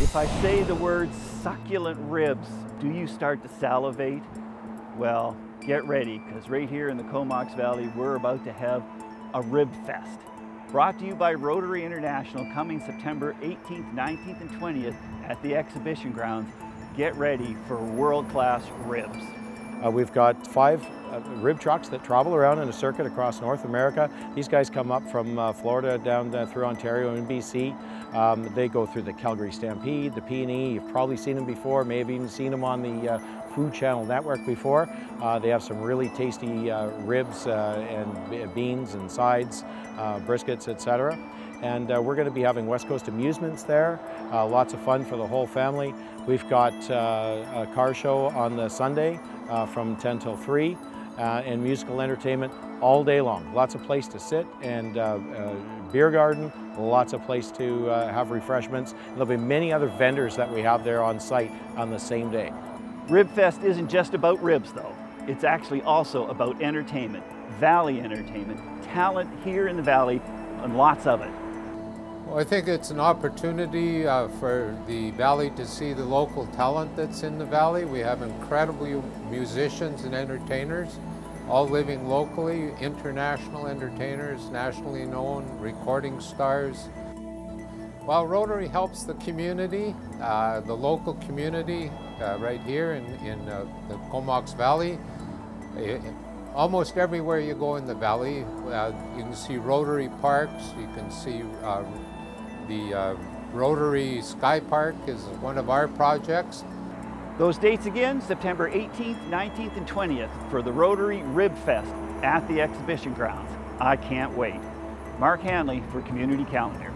If I say the word succulent ribs, do you start to salivate? Well, get ready, because right here in the Comox Valley, we're about to have a Rib Fest. Brought to you by Rotary International coming September 18th, 19th, and 20th at the exhibition grounds. Get ready for world-class ribs. Uh, we've got five uh, rib trucks that travel around in a circuit across North America. These guys come up from uh, Florida down uh, through Ontario and BC. Um, they go through the Calgary Stampede, the PNE. You've probably seen them before, may have even seen them on the uh, Food Channel Network before. Uh, they have some really tasty ribs and beans and sides, briskets, etc and uh, we're going to be having West Coast Amusements there. Uh, lots of fun for the whole family. We've got uh, a car show on the Sunday from 10 till 3 and musical entertainment all day long. Lots of place to sit and beer garden, lots of place to have refreshments. There'll be many other vendors that we have there on site on the same day. Ribfest isn't just about ribs though. It's actually also about entertainment, valley entertainment, talent here in the valley, and lots of it. Well, I think it's an opportunity uh, for the valley to see the local talent that's in the valley. We have incredible musicians and entertainers, all living locally, international entertainers, nationally known, recording stars. While Rotary helps the community, uh, the local community uh, right here in, in uh, the Comox Valley, it, almost everywhere you go in the valley, uh, you can see Rotary parks, you can see uh, the uh, Rotary Sky Park is one of our projects. Those dates again, September 18th, 19th, and 20th for the Rotary Rib Fest at the exhibition grounds. I can't wait. Mark Hanley for Community Calendar.